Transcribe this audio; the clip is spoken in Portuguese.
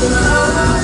Música